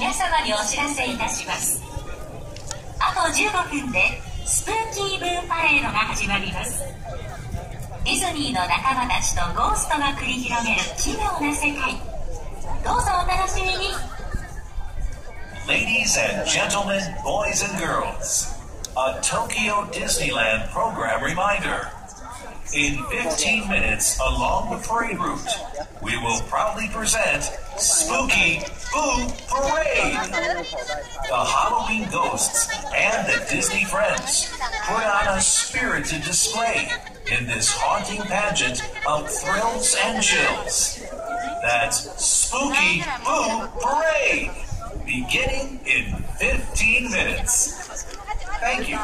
様にお知らせいたしますあと15分でスプーキーブーパレードが始まりますディズニーの仲間たちとゴーストが繰り広げる奇妙な世界どうぞお楽しみに Ladies and gentlemen, boys and girls, a Tokyo Disneyland program reminder. In 15 minutes along the parade route, we will proudly present Spooky Boo Parade. The Halloween ghosts and the Disney friends put on a spirited display in this haunting pageant of thrills and chills. That's Spooky Boo Parade, beginning in 15 minutes. Thank you.「